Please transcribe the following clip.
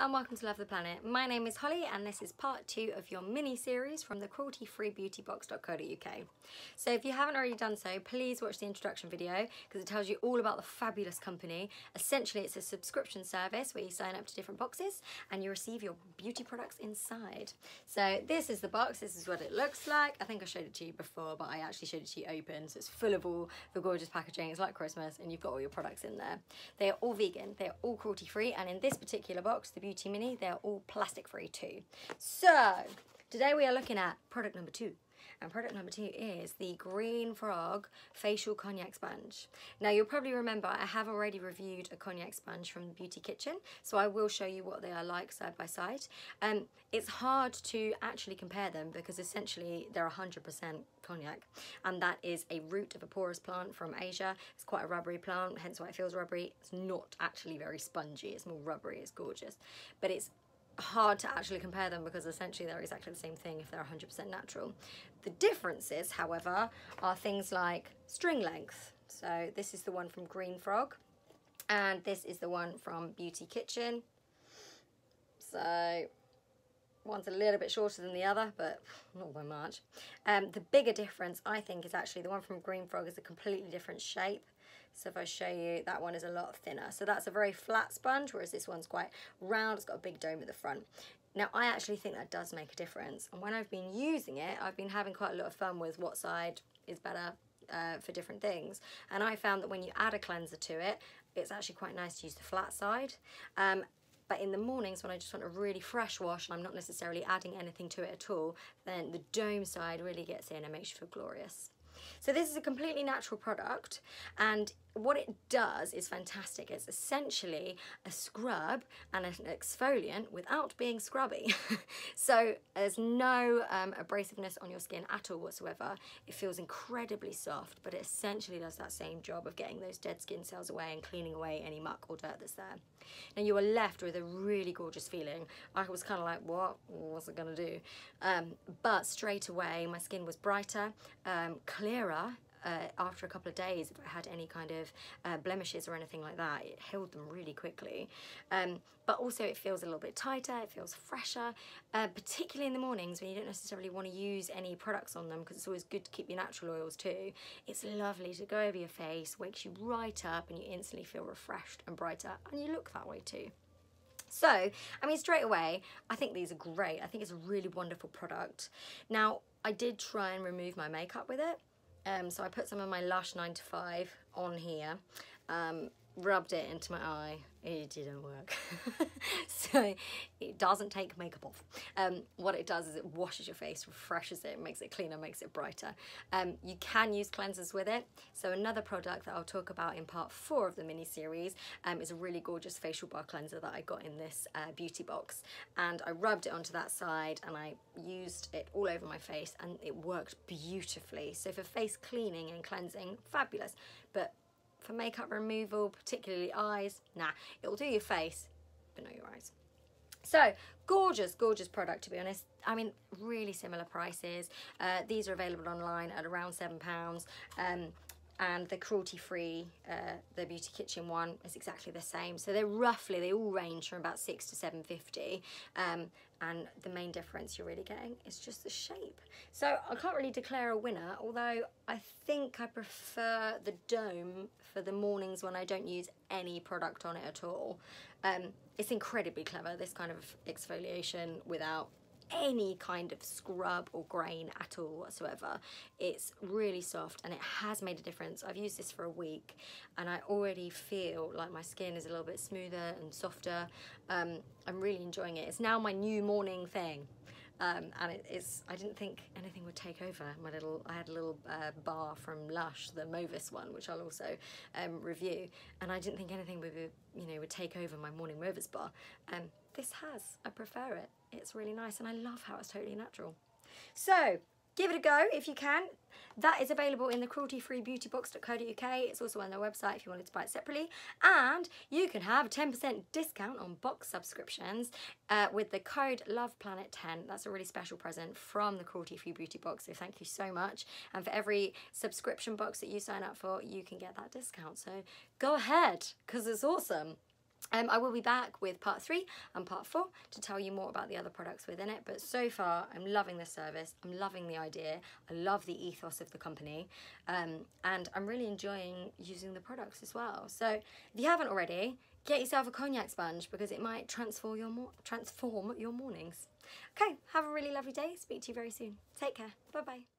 and welcome to Love the Planet. My name is Holly and this is part two of your mini series from the cruelty-free. So if you haven't already done so, please watch the introduction video because it tells you all about the fabulous company. Essentially, it's a subscription service where you sign up to different boxes and you receive your beauty products inside. So this is the box, this is what it looks like. I think I showed it to you before, but I actually showed it to you open. So it's full of all the gorgeous packaging. It's like Christmas and you've got all your products in there. They are all vegan, they are all cruelty-free and in this particular box, the Beauty Mini, they're all plastic free too. So today we are looking at product number two. And product number two is the Green Frog Facial Konjac Sponge. Now you'll probably remember I have already reviewed a konjac sponge from the Beauty Kitchen, so I will show you what they are like side by side. Um, it's hard to actually compare them because essentially they're 100% konjac and that is a root of a porous plant from Asia. It's quite a rubbery plant, hence why it feels rubbery. It's not actually very spongy, it's more rubbery, it's gorgeous. But it's hard to actually compare them because essentially they're exactly the same thing if they're 100% natural. The differences, however, are things like string length. So this is the one from Green Frog and this is the one from Beauty Kitchen. So one's a little bit shorter than the other, but not by much. Um, the bigger difference, I think, is actually the one from Green Frog is a completely different shape. So if I show you, that one is a lot thinner. So that's a very flat sponge, whereas this one's quite round. It's got a big dome at the front. Now, I actually think that does make a difference. And when I've been using it, I've been having quite a lot of fun with what side is better uh, for different things. And I found that when you add a cleanser to it, it's actually quite nice to use the flat side. Um, but in the mornings when I just want a really fresh wash and I'm not necessarily adding anything to it at all, then the dome side really gets in and makes you feel glorious. So this is a completely natural product and what it does is fantastic. It's essentially a scrub and an exfoliant without being scrubby. so there's no um, abrasiveness on your skin at all whatsoever. It feels incredibly soft, but it essentially does that same job of getting those dead skin cells away and cleaning away any muck or dirt that's there. Now you are left with a really gorgeous feeling. I was kind of like, what? was it gonna do? Um, but straight away, my skin was brighter, um, clearer, uh, after a couple of days if I had any kind of uh, blemishes or anything like that. It healed them really quickly. Um, but also it feels a little bit tighter, it feels fresher, uh, particularly in the mornings when you don't necessarily want to use any products on them because it's always good to keep your natural oils too. It's lovely to go over your face, wakes you right up and you instantly feel refreshed and brighter and you look that way too. So, I mean, straight away, I think these are great. I think it's a really wonderful product. Now, I did try and remove my makeup with it. Um, so I put some of my Lush 9 to 5 on here, um, rubbed it into my eye. It didn't work. so it doesn't take makeup off. Um, what it does is it washes your face, refreshes it, makes it cleaner, makes it brighter. Um, you can use cleansers with it. So another product that I'll talk about in part four of the mini series um, is a really gorgeous facial bar cleanser that I got in this uh, beauty box. And I rubbed it onto that side and I used it all over my face and it worked beautifully. So for face cleaning and cleansing, fabulous. But for makeup removal, particularly eyes, nah, it'll do your face, but not your eyes. So, gorgeous, gorgeous product to be honest. I mean, really similar prices. Uh, these are available online at around £7. Um, and the cruelty-free, uh, the Beauty Kitchen one is exactly the same. So they're roughly, they all range from about six to 750. Um, and the main difference you're really getting is just the shape. So I can't really declare a winner, although I think I prefer the dome for the mornings when I don't use any product on it at all. Um, it's incredibly clever, this kind of exfoliation without any kind of scrub or grain at all whatsoever. It's really soft and it has made a difference. I've used this for a week and I already feel like my skin is a little bit smoother and softer. Um, I'm really enjoying it. It's now my new morning thing. Um, and it is, I didn't think anything would take over. My little, I had a little uh, bar from Lush, the Movis one, which I'll also um, review. And I didn't think anything would, you know, would take over my morning Movis bar. Um, this has, I prefer it. It's really nice and I love how it's totally natural. So give it a go if you can. That is available in the cruelty-free beautybox.co.uk. It's also on their website if you wanted to buy it separately. And you can have a 10% discount on box subscriptions uh, with the code LOVEPLANET10. That's a really special present from the cruelty-free beauty box. So thank you so much. And for every subscription box that you sign up for, you can get that discount. So go ahead because it's awesome. Um, I will be back with part three and part four to tell you more about the other products within it. But so far, I'm loving the service. I'm loving the idea. I love the ethos of the company. Um, and I'm really enjoying using the products as well. So if you haven't already, get yourself a konjac sponge because it might transform your, transform your mornings. Okay, have a really lovely day. Speak to you very soon. Take care. Bye bye.